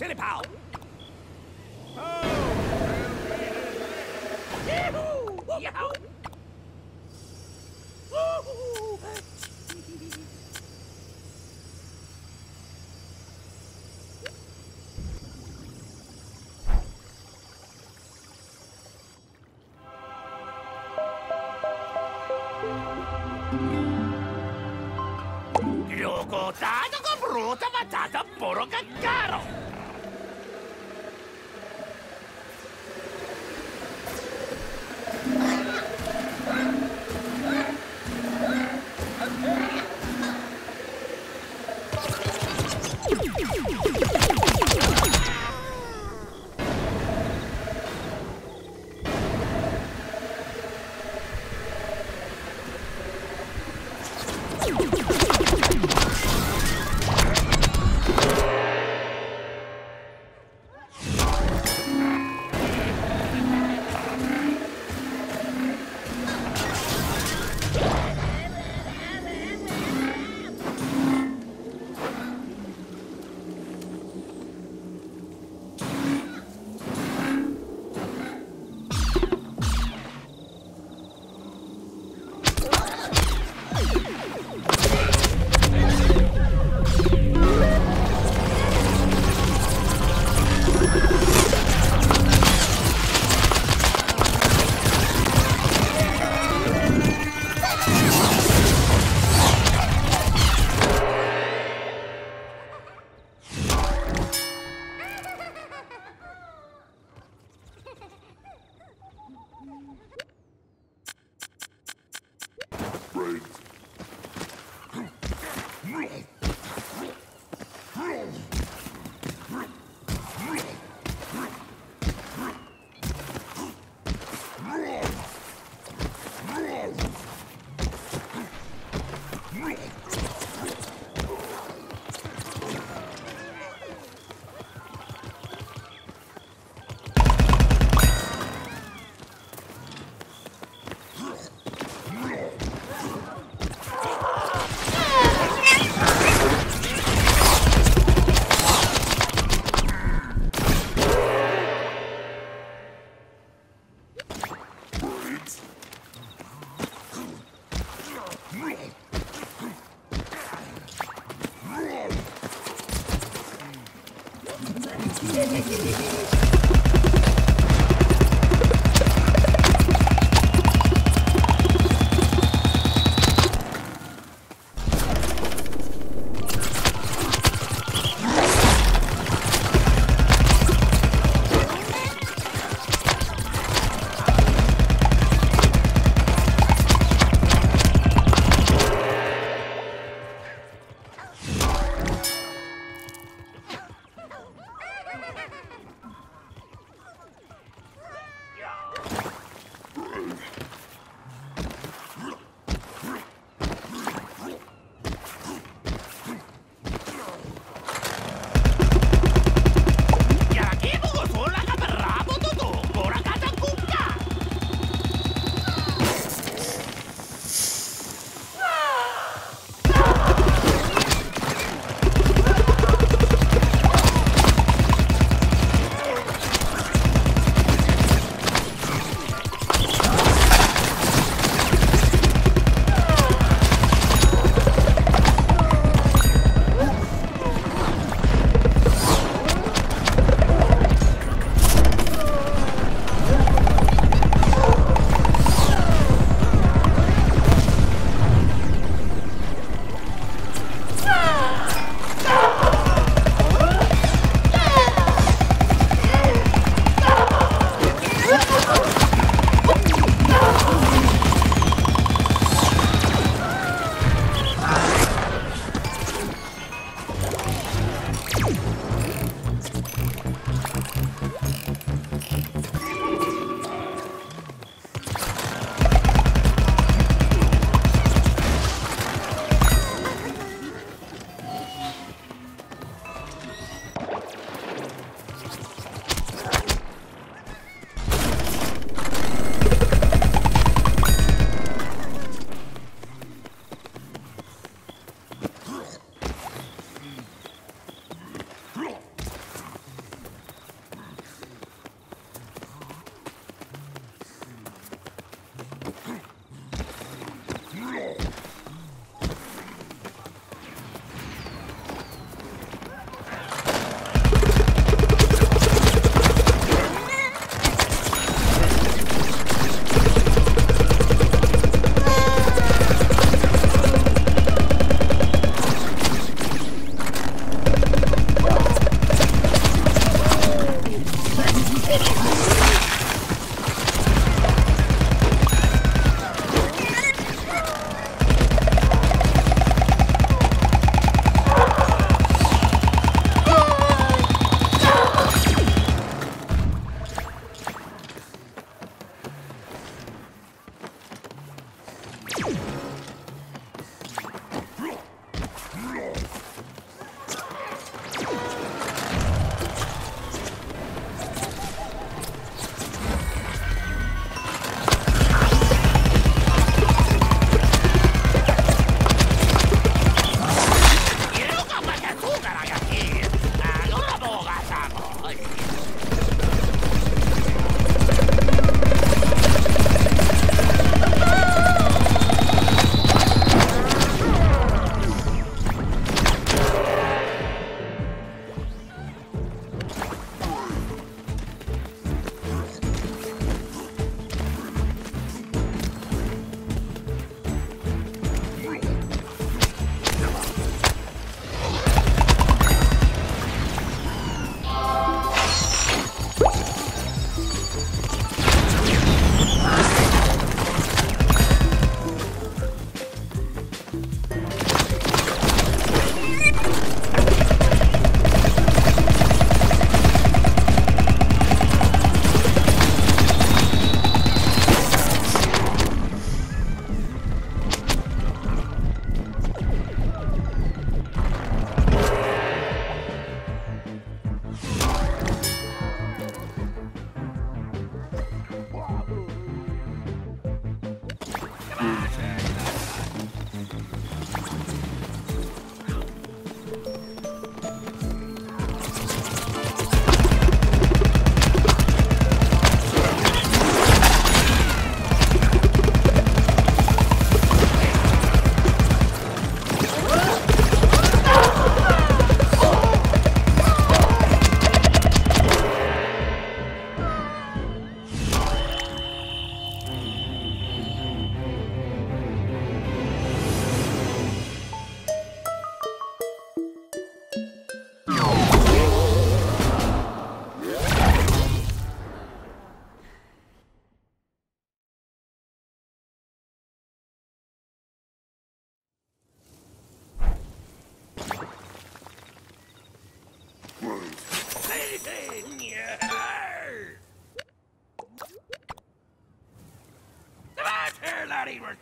Silly Pal. Yahoo! Yahoo! Woo-hoo! Brutta patata puro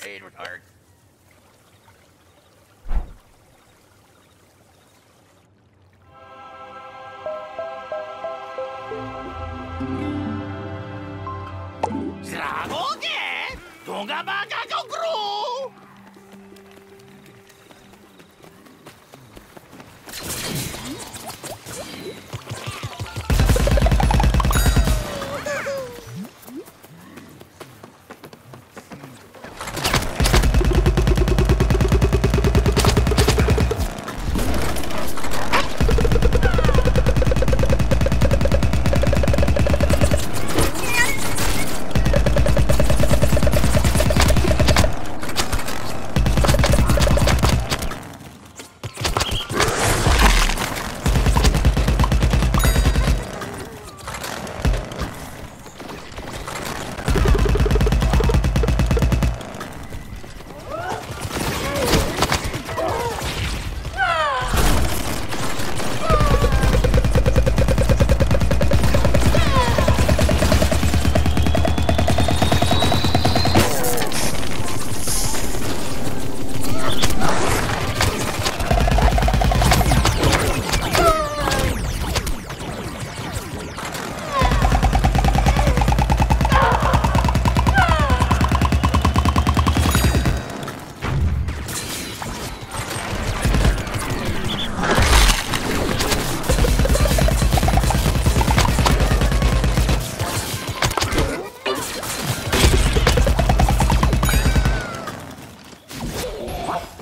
caccaro! retard. Dragoge! Tungabaga Gogru! 아.